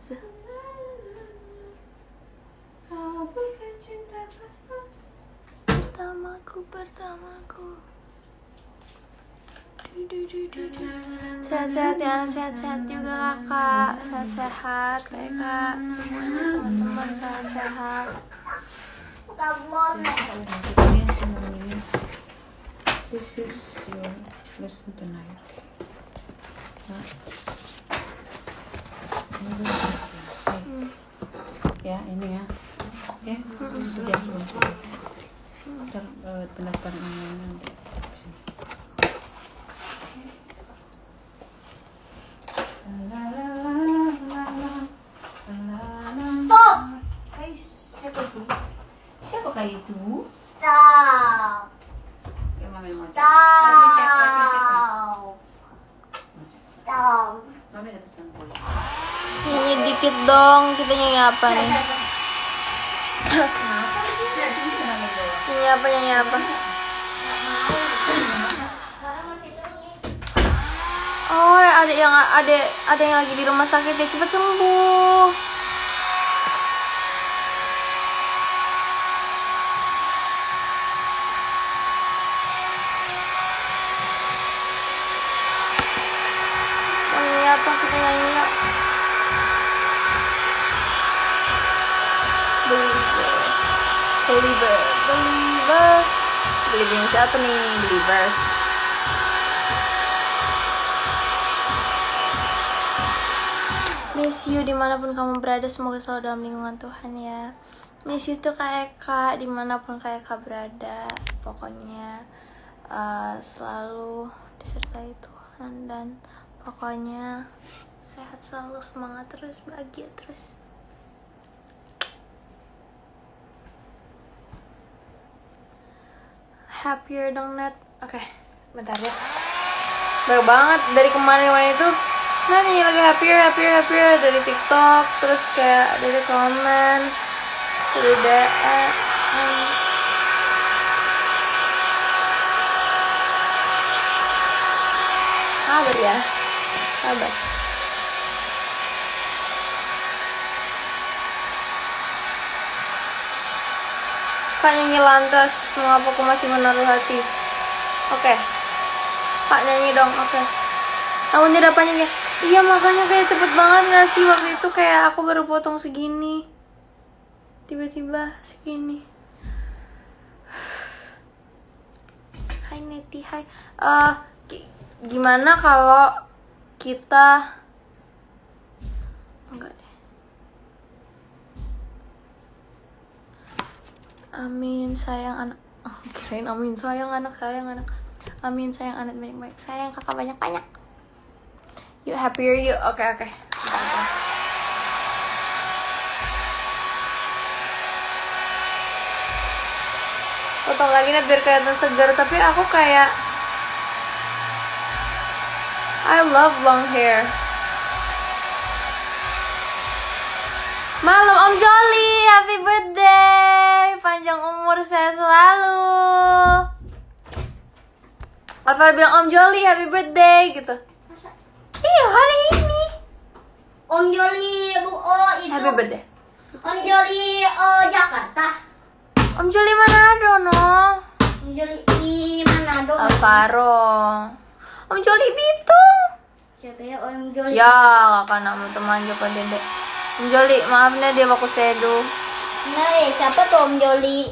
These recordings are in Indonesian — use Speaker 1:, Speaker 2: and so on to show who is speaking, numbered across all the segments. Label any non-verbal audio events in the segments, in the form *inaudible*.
Speaker 1: Rose
Speaker 2: Kau bukan cinta
Speaker 1: Pertamaku, pertamaku Du, du, du, du, du. Sehat-sehat ya, sehat-sehat juga kakak Sehat-sehat kayak kak Semuanya teman-teman sehat-sehat
Speaker 2: Ini semuanya. This is your lesson tonight. Nah. Ya, ini ya. Oke. Sudah, sudah. sudah. Eh, pendaftaran online nanti. Sini. La, la, la, la, la, la, la, la.
Speaker 3: Stop!
Speaker 2: Hai, siapa itu? Siapa kayak itu?
Speaker 3: Stop!
Speaker 2: Ya, Mami mau cek. Mami cek, Mami cek, Mami.
Speaker 3: Stop!
Speaker 2: Mau cek.
Speaker 3: Stop!
Speaker 2: Mami ada pesan kue.
Speaker 1: Nyanyi dikit dong, kita nyanyi apa nih? Nyanyi apa, nyanyi apa? Oh, ada yang ada ada yang lagi di rumah sakit ya cepat sembuh. Mau nyanyi apa kita nyanyi yuk. Believer, believer, believer. Believing siapa nih? Believers. Miss you di mana pun kamu berada Semoga selalu dalam lingkungan Tuhan ya Miss you tuh kayak kak Di mana pun kayak kak berada Pokoknya eh, Selalu disertai Tuhan Dan pokoknya Sehat selalu, semangat terus, bahagia terus Happier dong net Oke, bentar ya. Banyak banget. Dari kemarin-kemarin itu Nah nyanyi lagi happier, happier, happier. Dari tiktok Terus kayak dari komen Dari DM Sabar ya. Sabar Kak nyanyi lantas Mengapa aku masih menaruh hati? Oke. Kak nyanyi dong, oke. Namun tidak panjang ya. Iya makanya kayak cepet banget gak sih Waktu itu? Kayak aku baru potong segini. Tiba-tiba segini. Hai Neti, hai. Eh, gi- Gimana kalau kita Enggak deh Amin sayang anak oh, kirain amin sayang anak sayang anak. Amin sayang anak baik-baik. Sayang kakak banyak-banyak. Yuk happier yuk. Oke oke. Bentar, bentar. Potong lagi nih biar kelihatan segar. Tapi aku kayak I love long hair. Malam Om Jolly, happy birthday Panjang umur saya selalu. Alvar bilang Om Jolly, happy birthday gitu. Iya hari ini.
Speaker 3: Om Joli, Bu, oh itu.
Speaker 1: Happy birthday.
Speaker 3: Om Joli, oh Jakarta.
Speaker 1: Om Jolly Manado no.
Speaker 3: Om Joli di Manado.
Speaker 1: Alvaro. Om Jolly Bitung.
Speaker 3: Siapa ya Om Joli?
Speaker 1: Ya kakak nama teman Joko Dede. Om Jolly maaf nih dia baku sedu
Speaker 3: Nah, siapa tuh Om Joli?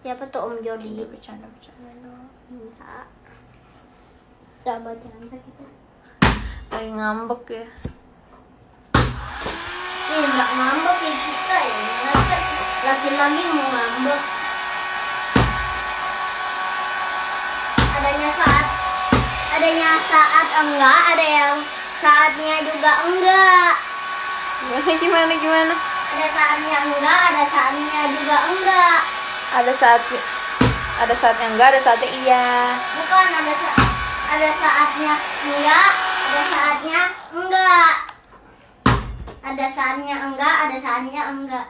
Speaker 3: Siapa tuh Om Joli?
Speaker 1: Bercanda bercanda doang
Speaker 3: Enggak. Enggak baca kita.
Speaker 1: Lagi ngambek ya
Speaker 3: Ih, enggak ngambek ya kita ya. Masa Laki-laki mau ngambek. Adanya saat adanya saat enggak, ada yang saatnya juga enggak.
Speaker 1: Gimana gimana gimana
Speaker 3: Ada saatnya enggak, ada saatnya juga enggak.
Speaker 1: Ada saat ada saatnya enggak, ada saatnya iya
Speaker 3: Bukan ada sa- ada saatnya enggak, ada saatnya enggak. Ada saatnya enggak, ada saatnya enggak.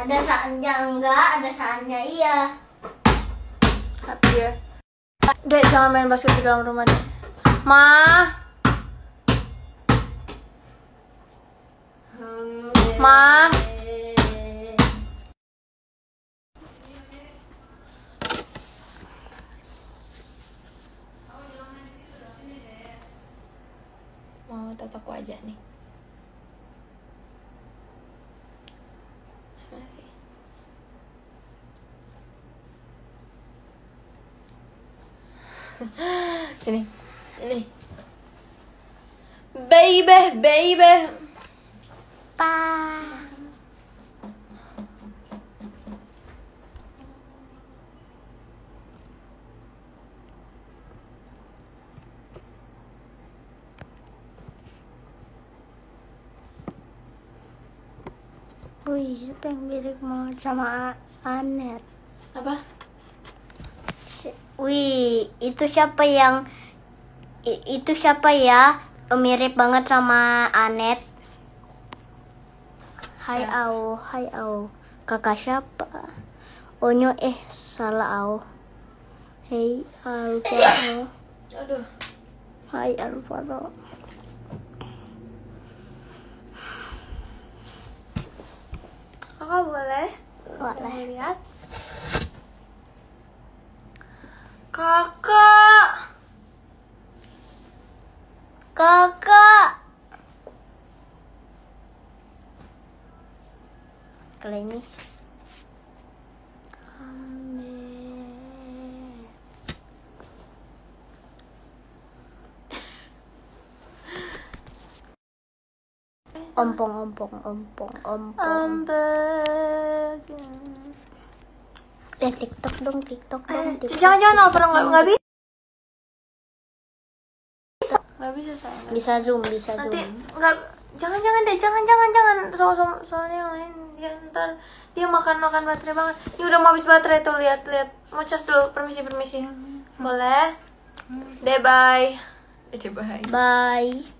Speaker 3: Ada saatnya enggak, ada saatnya iya.
Speaker 1: Happier Dek, jangan main basket di dalam rumah, Dek. Ma, Ma. Mau tataku aja nih. Mana sih? *laughs* Ini, ini. Baby, baby.
Speaker 3: Pa. Wih, siapa yang mirip banget sama Anet?
Speaker 1: Apa?
Speaker 3: Wih, itu siapa yang itu siapa ya? Mirip banget sama Anet. Hai Au, hai Au. Kakak siapa? Onyo eh salah Au. Hei Alvaro.
Speaker 1: Aduh.
Speaker 3: Hai Alvaro.
Speaker 1: Kakak boleh?
Speaker 3: Boleh.
Speaker 1: lihat. Kakak.
Speaker 3: Kakak. Kalau ini. Amin. Ompong, ompong, ompong, ompong.
Speaker 1: Ambek.
Speaker 3: Eh, TikTok dong, TikTok dong. TikTok.
Speaker 1: Jangan-jangan Alvaro nggak nggak bisa. Nggak bisa sayang.
Speaker 3: Bisa zoom, bisa zoom.
Speaker 1: Nanti nggak. Jangan-jangan deh, jangan-jangan jangan. So, so, soalnya yang lain dia ntar dia makan makan baterai banget. Ini udah mau habis baterai tuh lihat lihat. Mau cas dulu, permisi permisi. Boleh? Deh bye. Deh bye.
Speaker 3: Bye.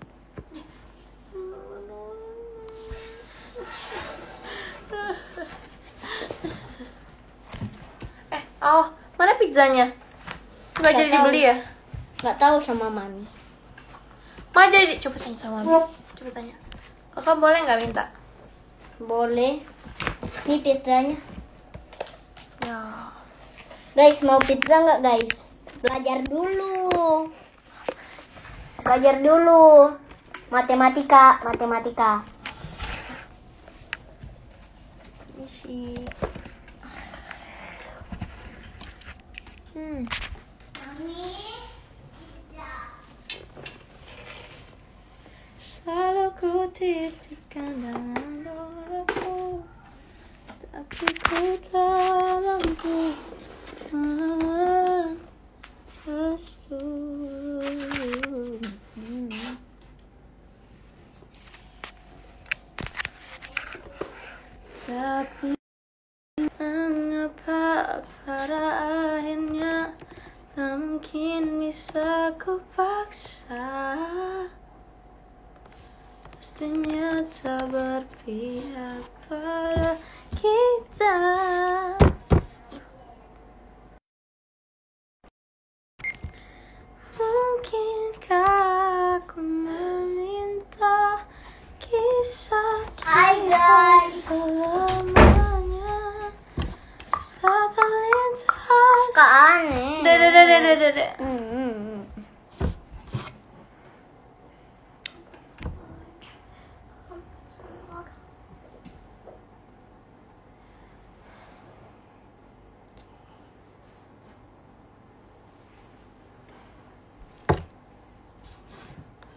Speaker 1: Oh, mana pizzanya? Nggak
Speaker 3: Nggak
Speaker 1: jadi
Speaker 3: tahu.
Speaker 1: dibeli ya?
Speaker 3: Nggak tahu sama mami.
Speaker 1: Mau jadi coba tanya sama Mami. Coba tanya. Kakak boleh nggak minta?
Speaker 3: Boleh. Ini pizzanya.
Speaker 1: Ya.
Speaker 3: Guys, mau pizza nggak guys? Belajar dulu. Belajar dulu. Matematika, matematika.
Speaker 1: Isi. Hmm. Selalu ku titipkan dalam doaku Tapi ku tak mampu melawan restu. Tapi Mengapa pada akhirnya Tak mungkin bisa ku paksa Pastinya tak berpihak pada kita. Mungkinkah aku meminta kisah
Speaker 3: Hai,
Speaker 1: kita
Speaker 3: guys.
Speaker 1: selamanya tak terlintas
Speaker 3: Kak aneh.
Speaker 1: Dek, dek, dek, dek, dek, dek.
Speaker 3: Hmm.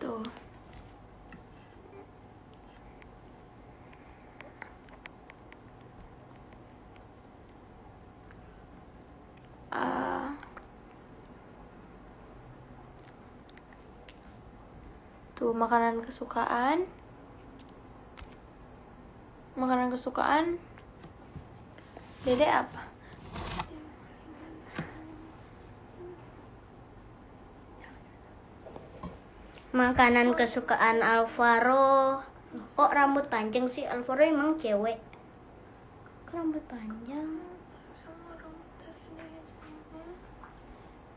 Speaker 1: Tuh. Ah. Tuh makanan kesukaan. Makanan kesukaan. Dede apa?
Speaker 3: Makanan kesukaan Alvaro. Kok rambut panjang sih? Alvaro emang cewek. Kok rambut panjang?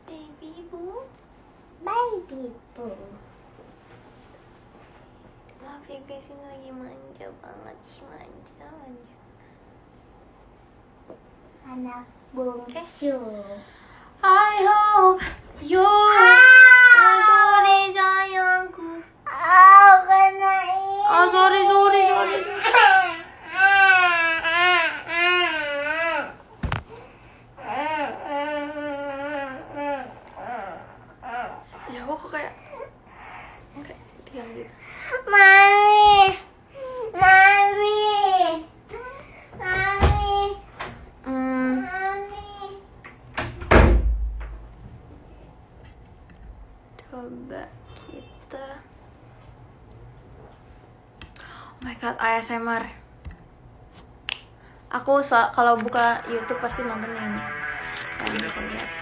Speaker 1: Baby
Speaker 3: people.
Speaker 1: maaf ya guys ini lagi manja banget sih manja manja
Speaker 3: Anak bungsu.
Speaker 1: I hope you
Speaker 3: Ah.
Speaker 1: sorry sayangku
Speaker 3: Oh, kena ini.
Speaker 1: oh sorry sorry sorry ya kok kayak kayak diam gitu
Speaker 3: Mami. Mami. Mami.
Speaker 1: hmm
Speaker 3: Mami.
Speaker 1: coba kita oh my god ASMR aku kalau buka YouTube pasti nonton yang ini kalian bisa lihat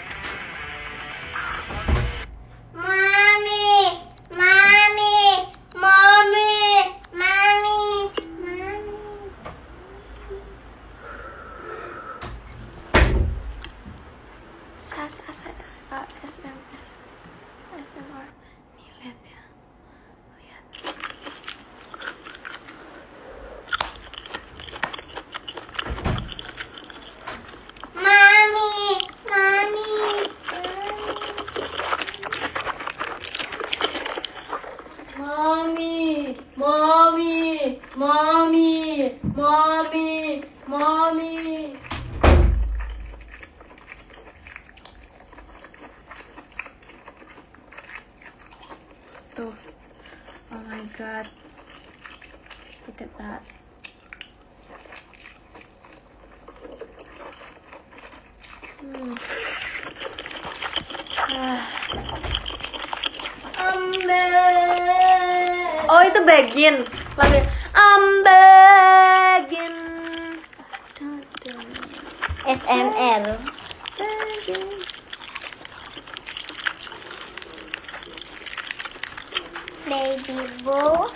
Speaker 3: Baby boo.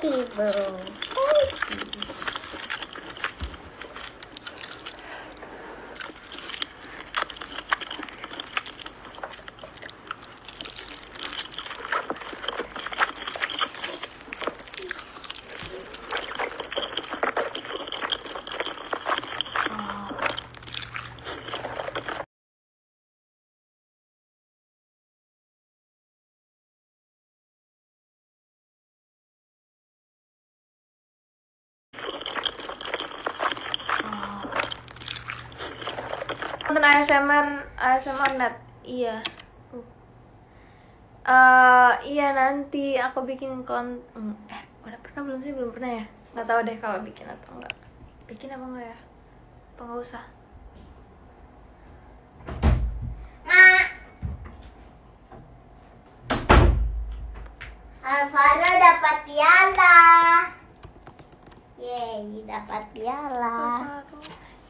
Speaker 3: Baby boo.
Speaker 1: nonton nanti aku bikin kon Hmm, eh udah pernah belum sih belum pernah ya nggak tahu deh kalau bikin atau enggak bikin apa enggak ya apa nggak usah.
Speaker 3: Alvaro dapat piala. Yeay, dapat piala.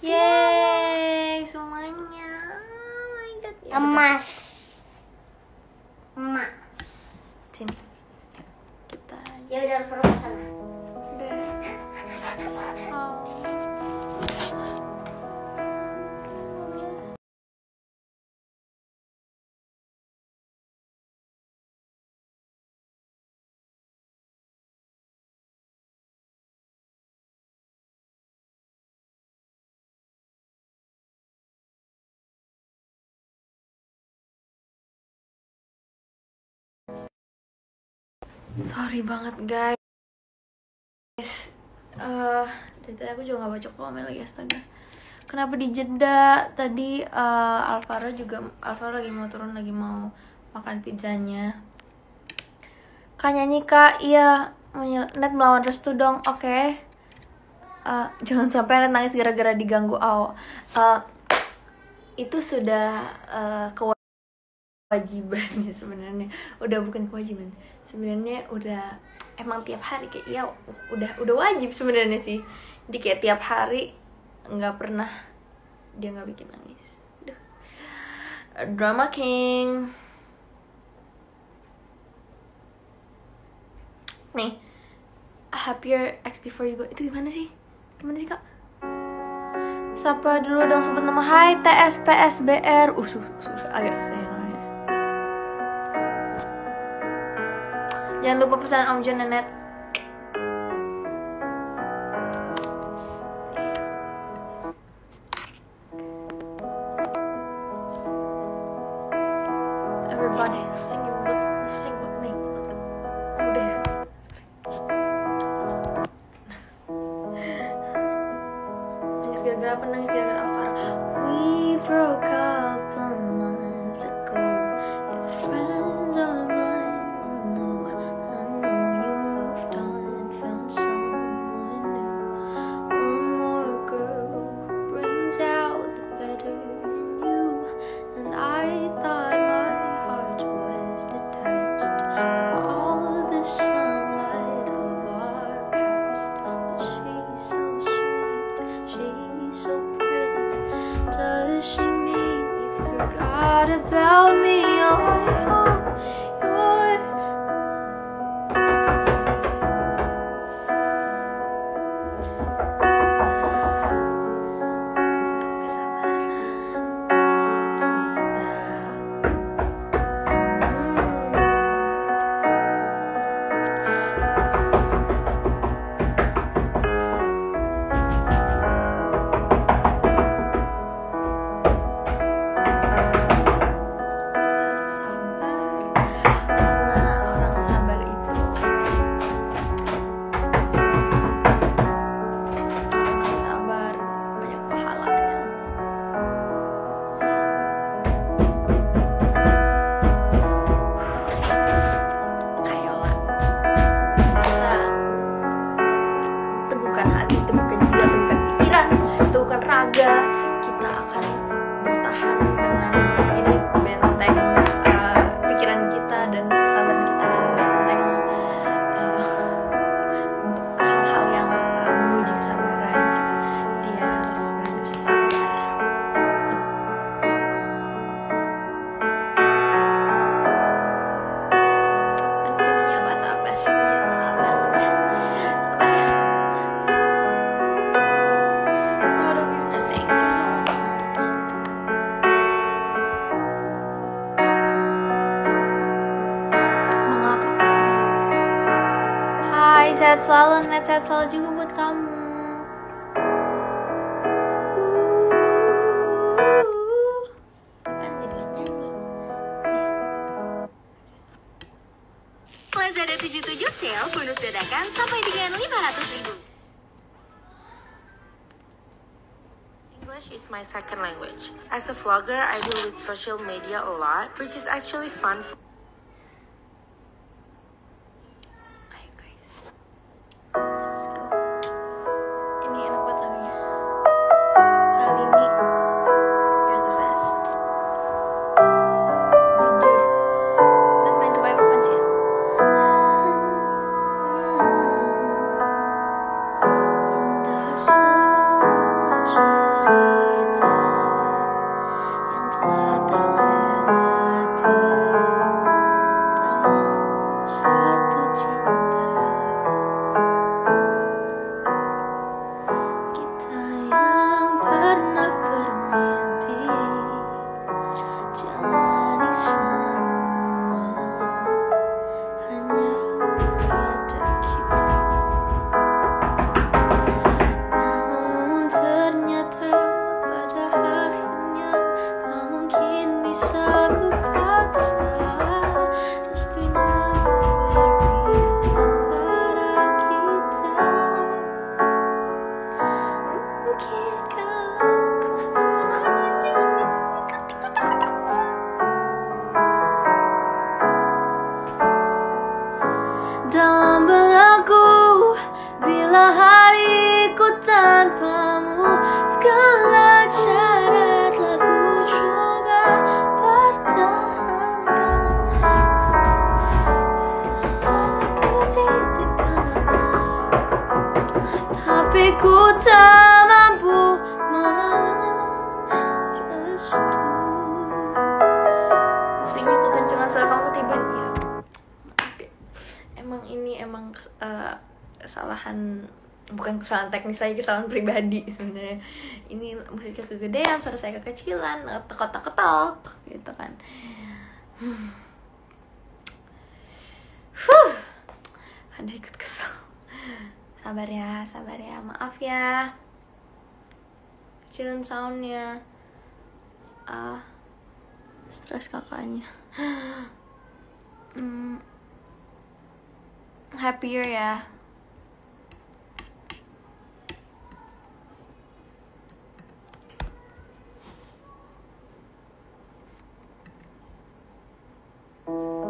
Speaker 1: Yeay, semuanya. Oh my god. Ya.
Speaker 3: Emas.
Speaker 1: Sorry banget guys. Eh, dari tadi aku juga gak baca komen lagi astaga. Kenapa dijeda tadi eh, Alvaro juga Alvaro lagi mau turun lagi mau makan pizzanya. Kak nyanyi kak, iya net melawan restu dong, oke. Eh, jangan sampai net nangis gara-gara diganggu aw. Eh, itu sudah eh, kewajiban ya *laughs* sebenarnya. Udah bukan kewajiban, sebenarnya udah emang tiap hari kayak ya udah udah wajib sebenarnya sih. Jadi kayak tiap hari nggak pernah dia nggak bikin nangis. Duh. Drama King. Nih, happier X before you go. Itu gimana sih? Gimana sih kak? Sapa dulu dong sebut nama Hai TSPSBR Uh sus- agak susah Jangan lupa pesan Om John nenek. sehat selalu net sehat selalu juga buat kamu
Speaker 4: Lazada 77 sale bonus dadakan sampai dengan 500 ribu. English is my second language. As a vlogger, I deal with social media a lot, which is actually fun
Speaker 1: for Bila hari Bila hariku tanpamu. Segala cara telah ku coba pertahankan Tapi ku tak kesalahan bukan kesalahan teknis lagi kesalahan pribadi sebenarnya. Ini musiknya kegedean suara saya kekecilan kotak ketok gitu kan. Huh. Anda ikut kesel. Sabar ya sabar ya maaf ya. Kecilin soundnya. Ah uh, stres kakaknya. *gasps* Hmm. happier ya. you.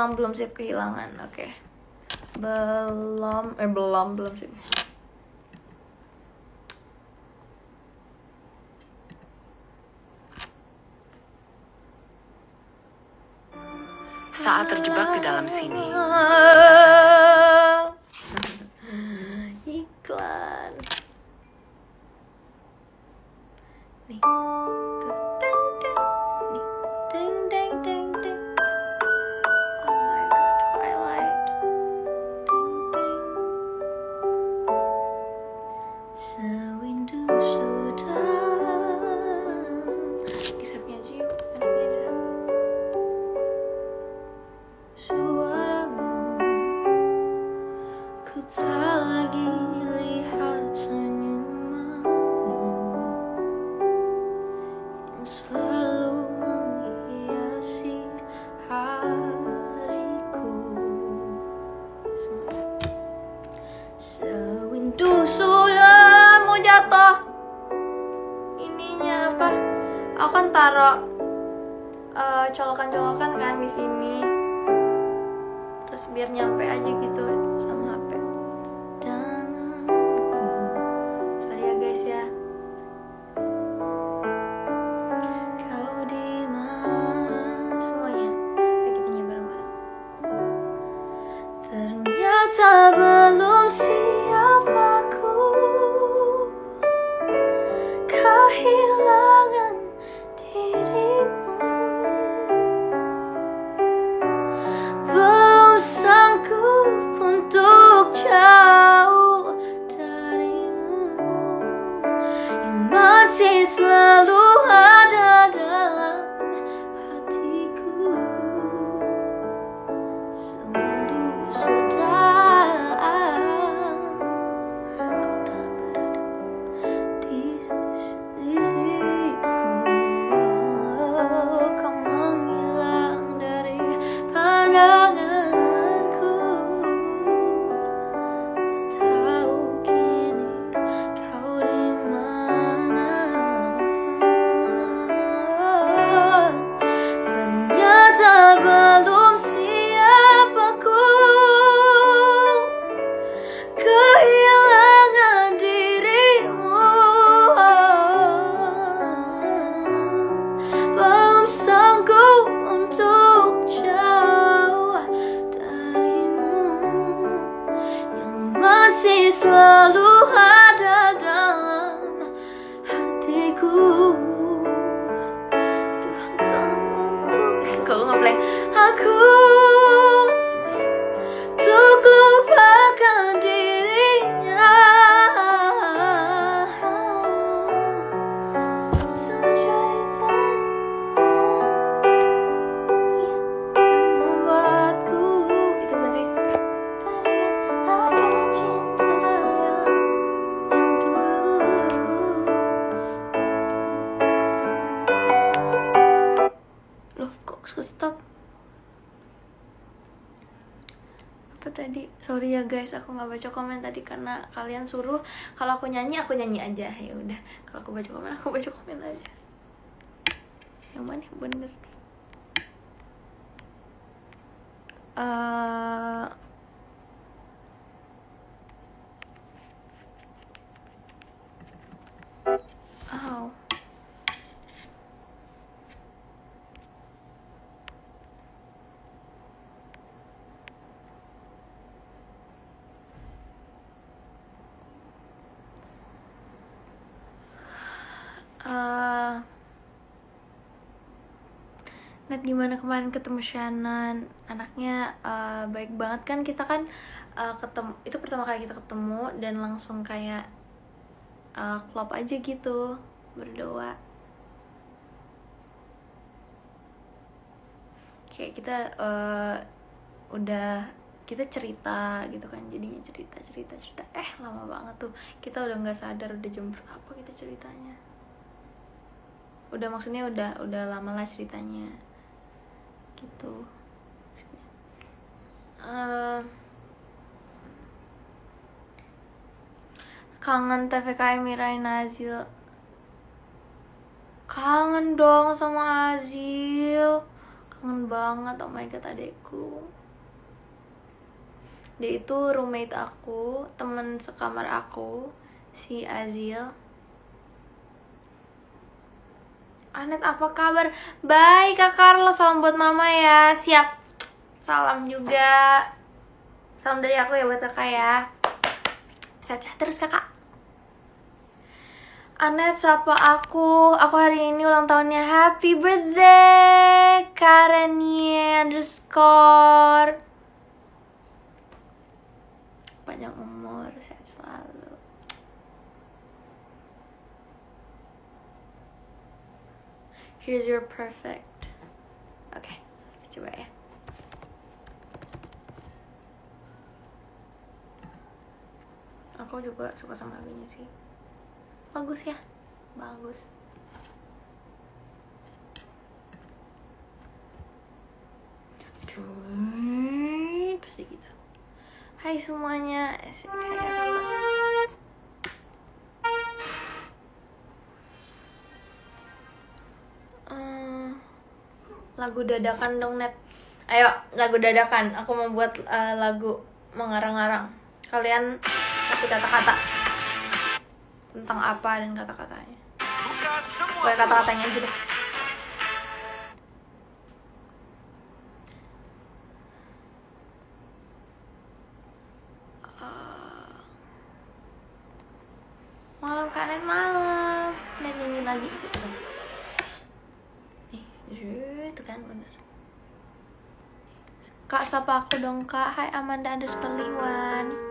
Speaker 1: bilang belum sih kehilangan. Oke. Okay. belum eh belum belum sih uh, colokan-colokan kan di sini. Terus biar nyampe aja gitu sama baca komen tadi karena kalian suruh. Kalau aku nyanyi aku nyanyi aja. Ya udah kalau aku baca komen aku baca komen aja. Yang mana yang bener Eh, Oh. Eh, Nat gimana kemarin ketemu Shannon? Anaknya eh, baik banget kan? Kita kan eh, ketemu itu pertama kali kita ketemu dan langsung kayak eh, klop aja gitu berdua kayak kita eh, udah kita cerita gitu kan jadinya cerita cerita cerita. Eh lama banget tuh. Kita udah nggak sadar udah jam berapa kita ceritanya. Udah maksudnya udah udah lama lah ceritanya gitu. Eh, kangen TVKM Mirai Nazil kangen dong sama Azil. Kangen banget oh my god adekku dia itu roommate aku temen sekamar aku si Azil Anet apa kabar? Baik Kak Carlos, salam buat mama ya. Siap. Salam juga. Salam dari aku ya buat kakak ya. Sehat-sehat terus kakak. Anet sapa aku? Aku hari ini ulang tahunnya. Happy birthday Karenie underscore. Panjang umur Sehat selalu Here's your perfect. Oke, coba ya. Aku juga suka sama lagunya sih. Bagus ya, bagus. Pasti gitu. Hai semuanya, Asik, hai lagu dadakan dong net. Ayo lagu dadakan. Aku mau buat eh, lagu mengarang-arang. Kalian kasih kata-kata tentang apa dan kata-katanya. Pokoknya kata-katanya aja deh. Eh, malam kanet malam. Dan nyanyi lagi kan bener. Kak, sapa aku dong kak. Hai Amanda underscore Liwan.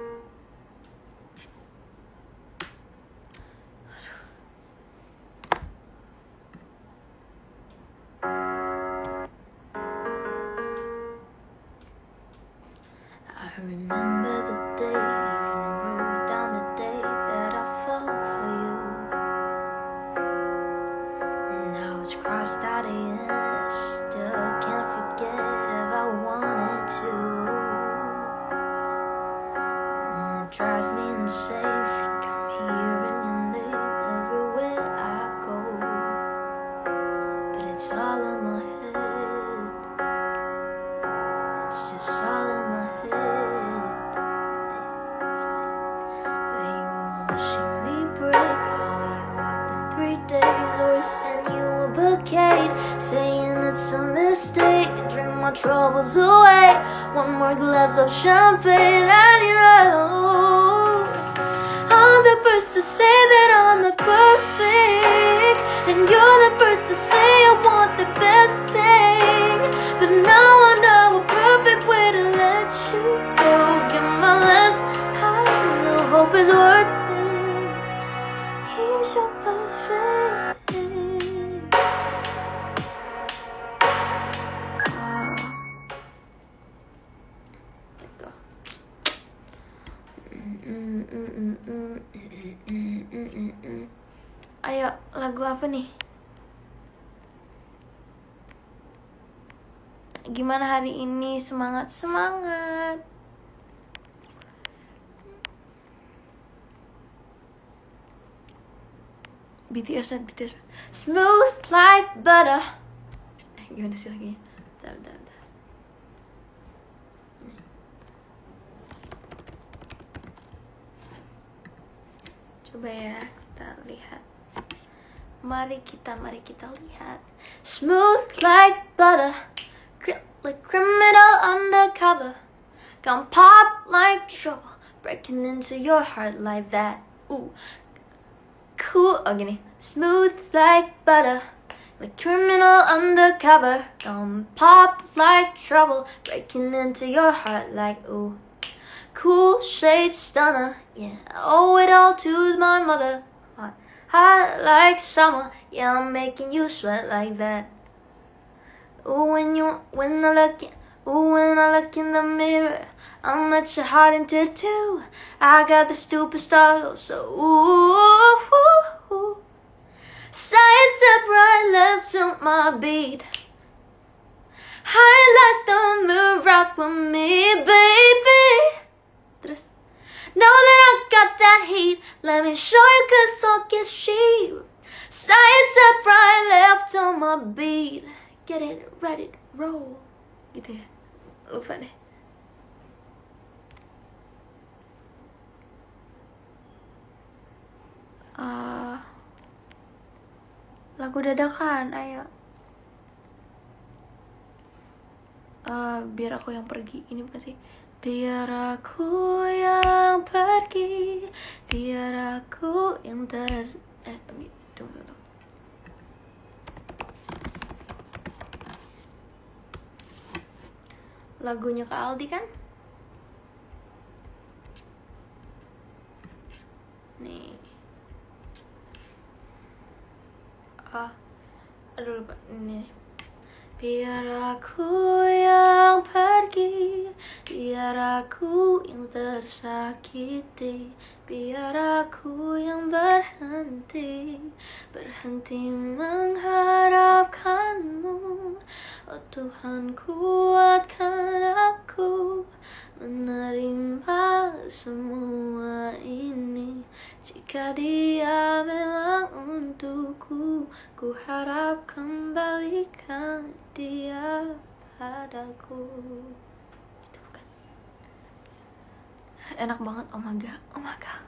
Speaker 1: lagu apa nih? Gimana hari ini? Semangat semangat. BTS not BTS smooth like butter. Eh, gimana sih lagi bentar, bentar, bentar. coba ya. Mari kita mari kita lihat smooth like butter like criminal undercover Gonna pop like trouble, breaking into your heart like that. Ooh, cool. Oh, gini. Smooth like butter, like criminal undercover. Gonna pop like trouble, breaking into your heart like ooh. Cool shade stunner, yeah. I owe it all to my mother. Hot, like summer, yeah. I'm making you sweat like that. Ooh, when you when I look in, ooh, when I look in the mirror, I'm let your heart into two. I got the stupid style, so ooh, ooh, ooh. Side step right left to my beat. I like the moon rock with me, baby. Know that I got that heat. Let me show you 'cause talk is cheap. Side step right left to my beat. Get it, ready, roll. Gitu ya. Lupa deh. Ah, lagu dadakan, ayo. Ah, biar aku yang pergi. Ini bukan sih. Biar aku yang pergi, biar aku yang ter... Eh, tunggu, tunggu. Lagunya Kak Aldi kan? Nih. Ah, aduh lupa ini. Biar aku yang pergi, biar aku yang tersakiti, biar aku yang berhenti, berhenti mengharapkanmu. Oh Tuhan kuatkan aku menerima semua ini Jika dia memang untukku Ku harap kembalikan dia padaku Itu bukan Enak banget, oh my god, oh my god.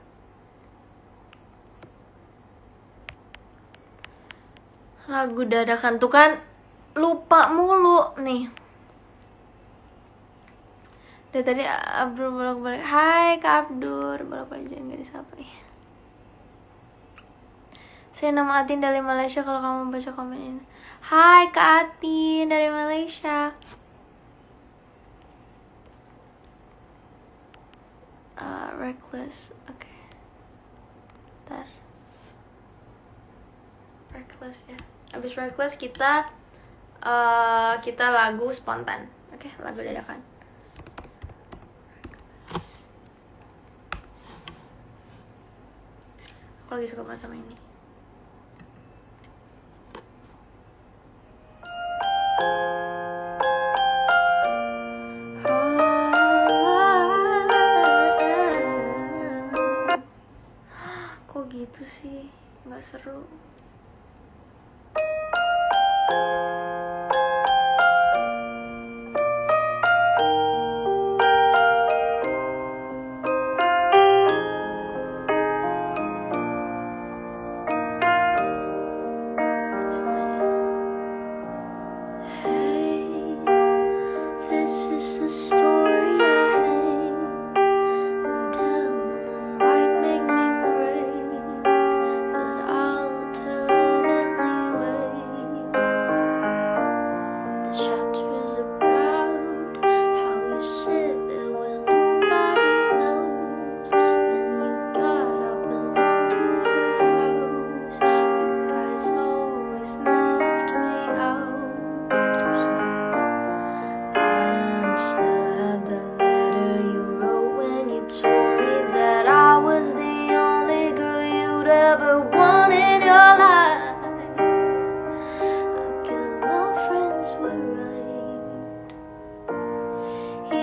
Speaker 1: Lagu dadakan tuh kan lupa mulu nih. Dari tadi Abdul bolak balik Hai Kak Abdur. Bolak balik jangan gak disapa ya saya nama Atin dari Malaysia kalau kamu baca komen ini. Hai Kak Atin dari Malaysia uh, Reckless Oke Ntar Reckless ya. Abis Reckless kita uh, Kita lagu spontan Oke lagu dadakan. Aku lagi suka banget sama ini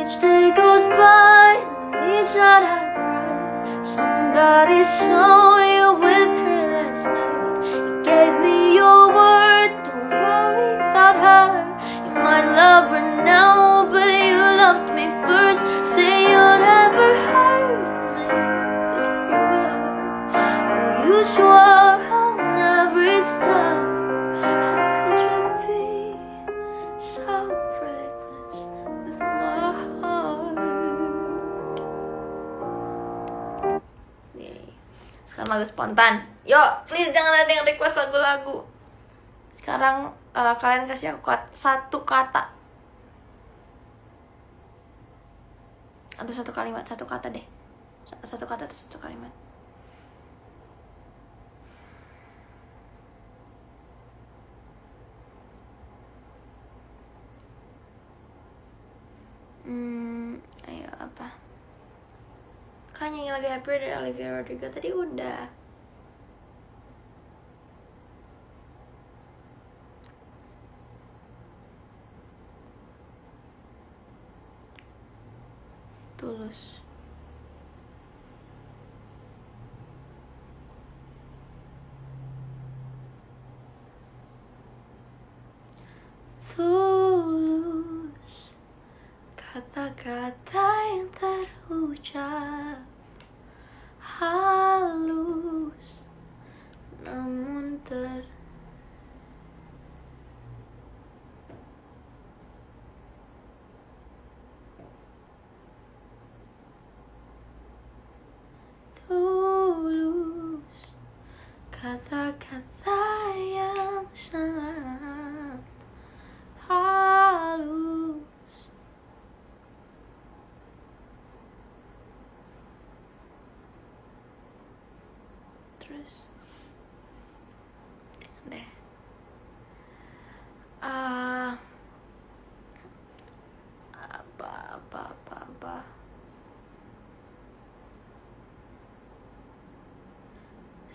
Speaker 1: Each day goes by, each night I cry. Somebody's song. Lagu spontan. Yuk, please jangan ada yang request lagu-lagu. Sekarang eh, kalian kasih aku satu kata atau satu kalimat, satu kata deh. Sa- Satu kata atau satu kalimat. Hmm, ayo apa? Kan nyanyi lagi Happier dari Olivia Rodrigo tadi udah. Tulus. Tulus Kata-kata yang terucap Halus Namun ter Tulus Kata-kata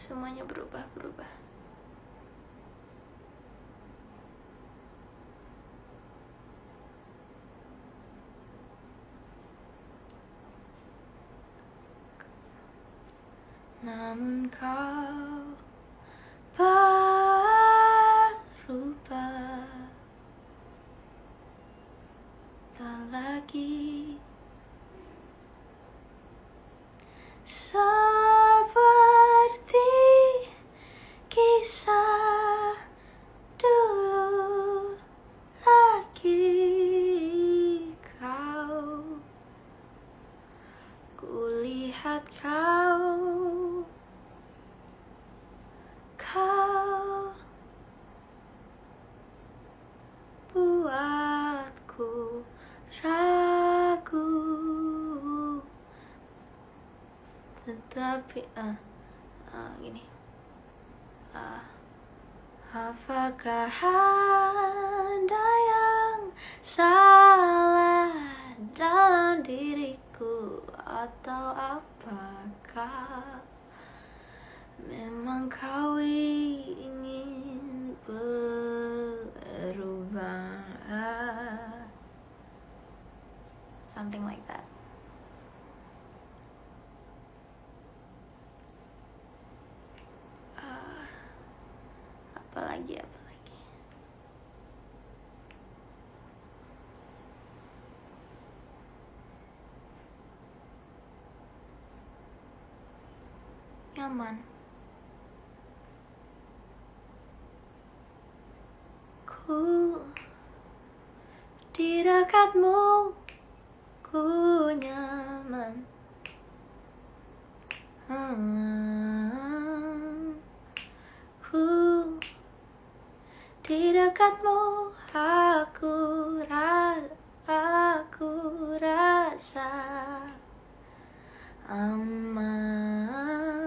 Speaker 1: semuanya berubah berubah namun kau berubah tak lagi seperti kisah dulu lagi kau kulihat kau kau buatku ragu tetapi ah ah gini ah apakah ada yang salah dalam diriku? Atau apakah memang kau ingin berubah? Something like that Ah, apa lagi apa lagi nyaman ku di dekatmu ku nyaman Hmm. ku di dekatmu aku ra aku rasa aman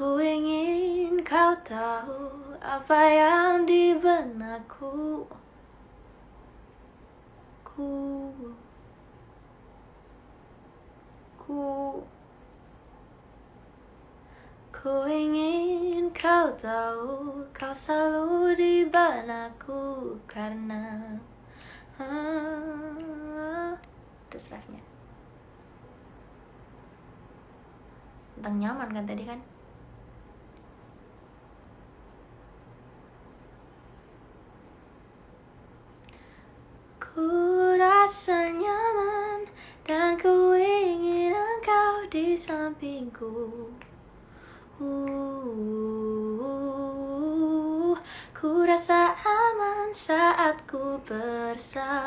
Speaker 1: Ku ingin kau tahu apa yang di benakku. Ku Ku Ku ingin kau tahu kau selalu di benakku karena ah, refnya Tentang nyaman kan tadi kan sampingku. Uh, Ku rasa aman saat ku bersamamu.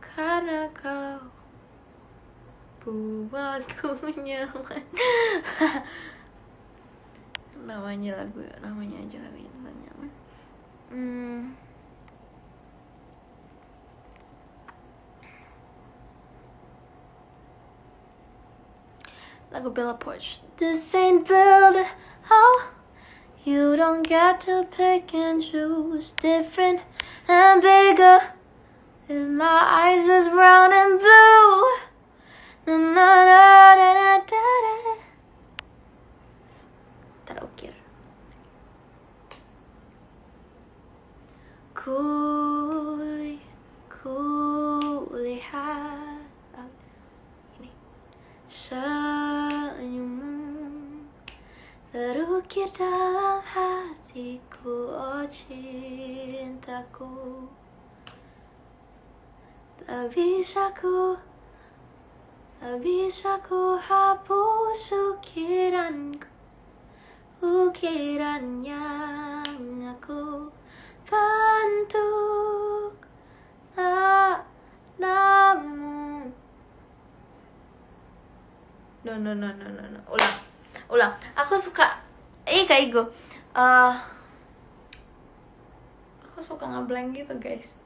Speaker 1: Karena kau buatku *laughs* nyaman. Namanya lagu namanya aja lagunya tentang nyaman. Hmm. Lagu Bella Porch. This ain't build oh You don't get to pick and choose. Different and bigger. And my eyes is brown and blue. Na na na na na da da. Terukir Ku ku lihat ini terukir dalam hatiku oh cintaku. Tak bisa ku tak bisa ku hapus ukiranku. Ukiran yang aku bentuk padamu no no no no no no. Ulang ulang. Aku suka eh kayak gue Eh, aku suka ngeblank gitu guys.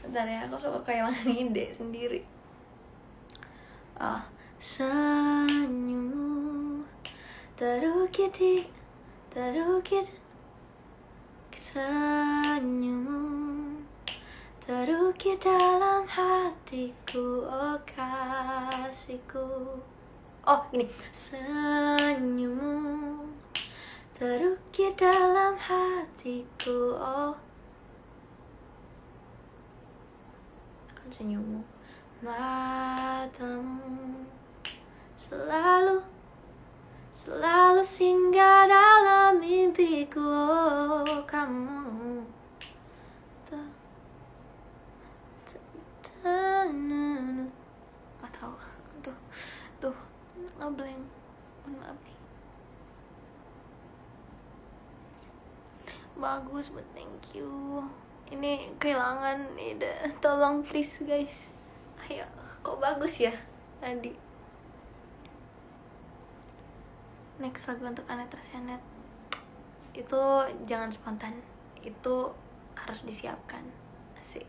Speaker 1: Bentar ya aku suka kehilangan *laughs* ide sendiri. Ah senyummu terukir di terukir senyummu terukir dalam hatiku oh kasihku. Oh ini. Senyummu terukir dalam hatiku oh kan senyummu matamu selalu selalu singgah dalam mimpiku oh, kamu nggak tahu tuh tuh ngeblank mohon maaf nih bagus but thank you. Ini kehilangan ide. Tolong please guys. Ayo kok bagus ya tadi next lagu untuk Anet Rasyanet itu jangan spontan. Itu harus disiapkan. Asik.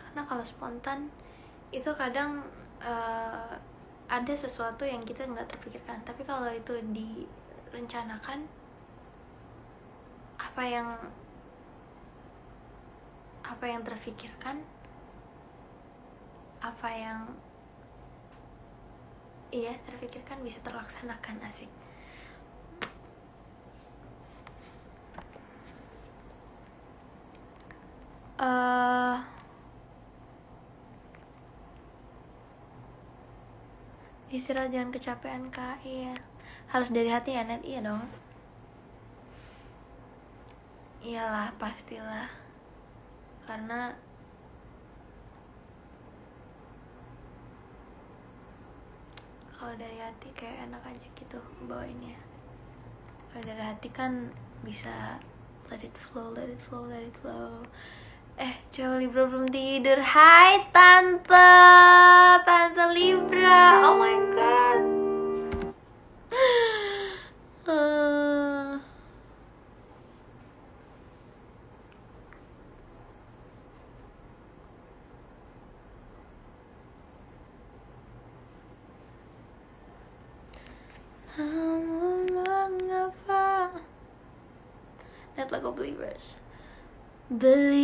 Speaker 1: Karena kalau spontan itu kadang eh, ada sesuatu yang kita nggak terpikirkan. Tapi kalau itu direncanakan apa yang apa yang terfikirkan apa yang iya terfikirkan bisa terlaksanakan asik. Eh istirahat jangan kecapean kak. Iya. Harus dari hati ya net. Iya dong. Iyalah pastilah. Karena kalau dari hati kayak enak aja gitu bawainnya. Kalau dari hati kan bisa let it flow let it flow let it flow eh cewek Libra belum tidur. Hai tante. Tante Libra. Oh my god. Eh. *sighs* Namun Believers. Believe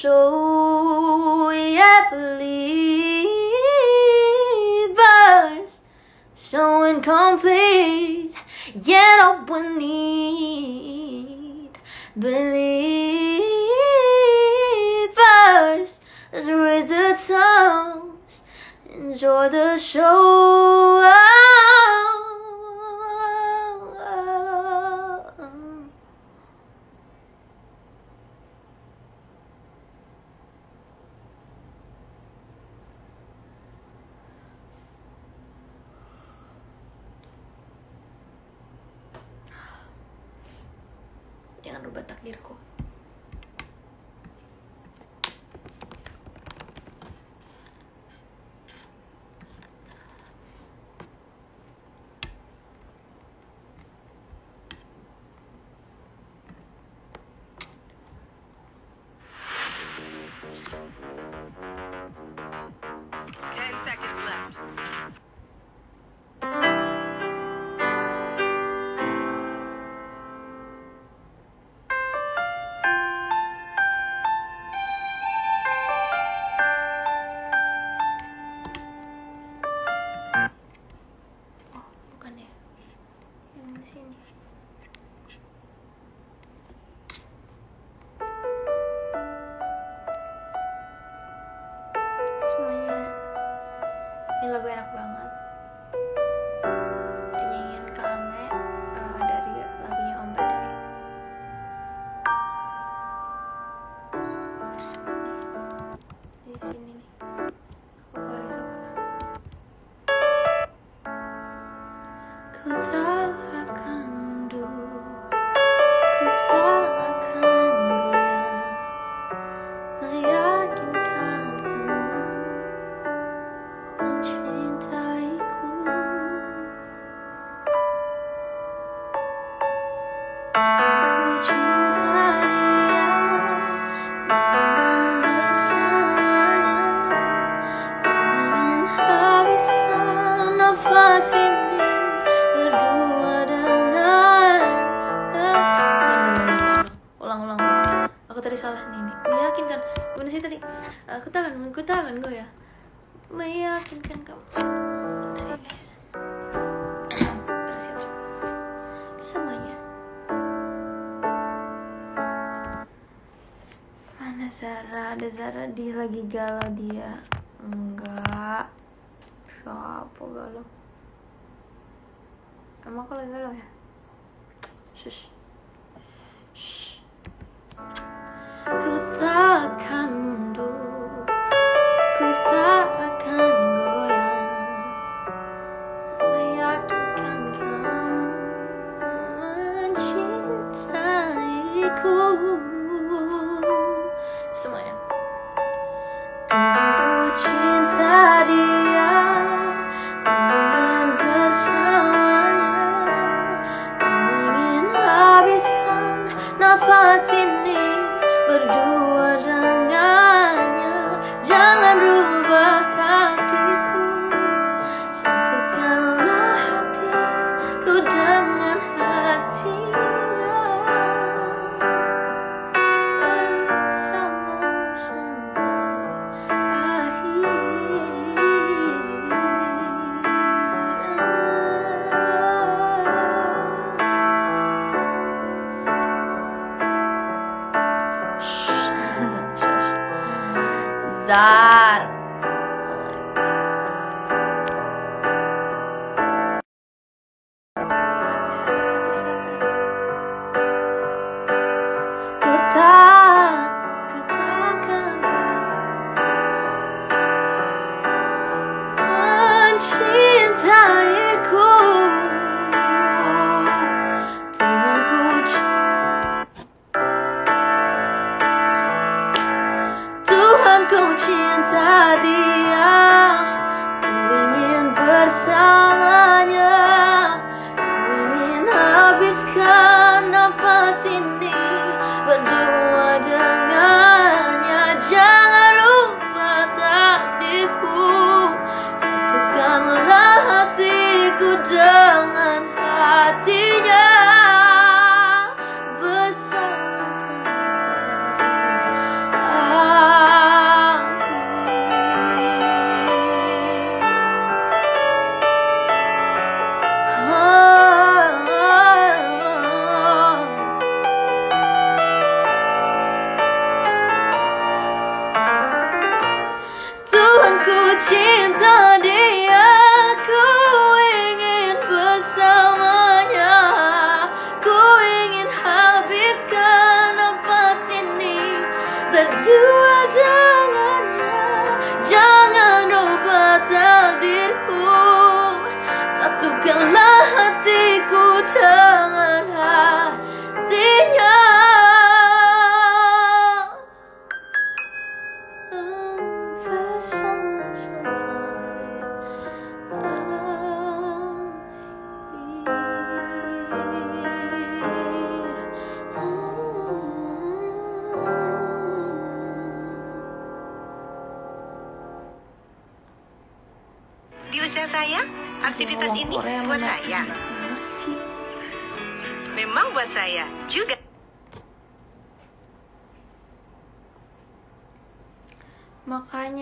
Speaker 1: Show Yeah, believers So incomplete Yet all we need believers. Let's raise the tones, enjoy the show.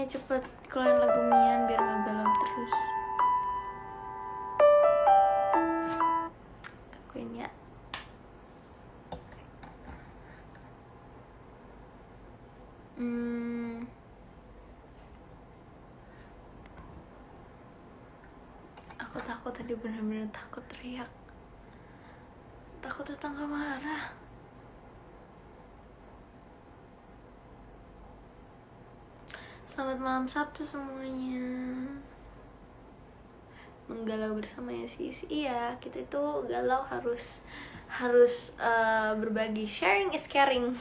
Speaker 1: Makanya cepet keluarin Selamat malam Sabtu semuanya. Menggalau bersama ya sis Iya kita itu galau harus Harus eh, berbagi. Sharing is caring.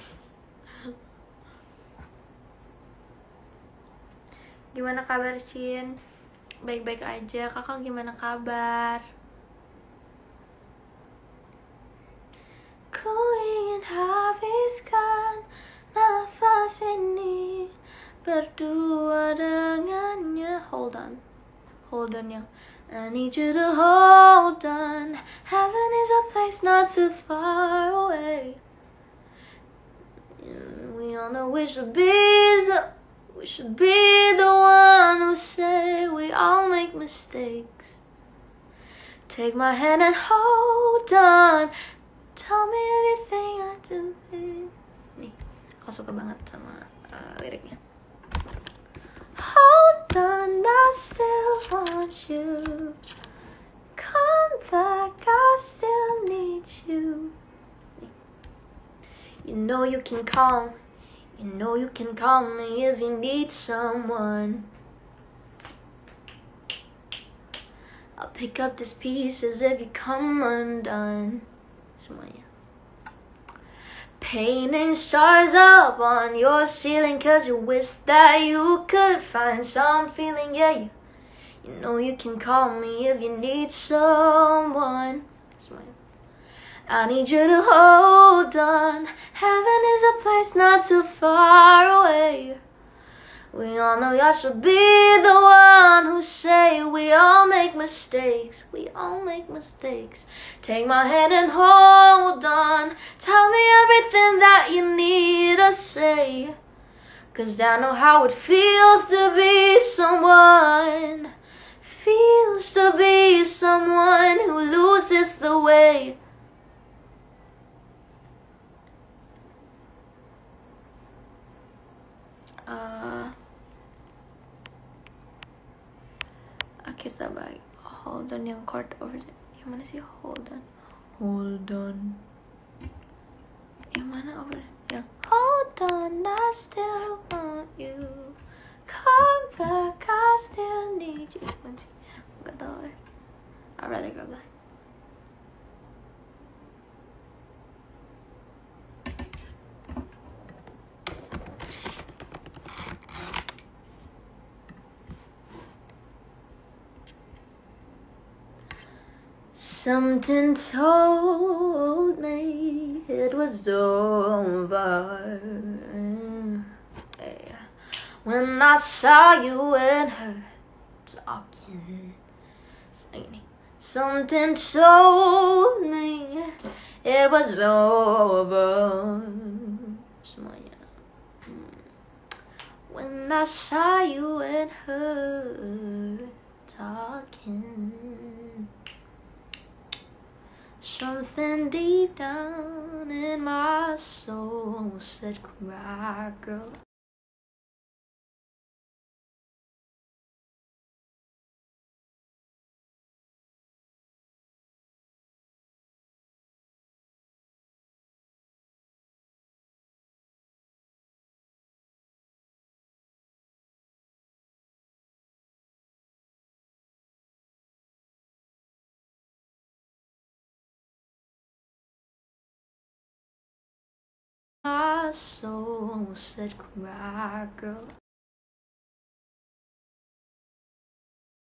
Speaker 1: Gimana kabar Cin? Baik-baik aja. Kakak gimana kabar? Ku ingin habiskan nafas ini berdua dengannya Hold on. Hold on ya I need you to hold on. Heaven is a place not too far away. We all know we should be the We should be the one who say we all make mistakes. Take my hand and hold on. Tell me everything I do. Nih, aku suka banget sama uh, liriknya Hold on, I still want you. Come back, I still need you. You know you can call, you know you can call me if you need someone. I'll pick up these pieces if you come undone. Semuanya. Painting stars up on your ceiling cause you wish that you could find some feeling, yeah. You, you know you can call me if you need someone. I need you to hold on. Heaven is a place not too far away. We all know y'all should be the one who say we all make mistakes. We all make mistakes. Take my hand and hold on. Tell me everything that you need to say. Cause I know how it feels to be someone. Feels to be someone who loses the way. Uh, kita baik hold on yang chord over the, yang mana sih hold on? Hold on. Yang mana over yang hold on I still want you. Come back I still need you. Mana sih? nggak tahu deh I'd rather go back Something told me it was over. When I saw you and her talking, singing. Something told me it was over. When I saw you and her talking. Something deep down in my soul said, Cry, girl. songs said cry, girl.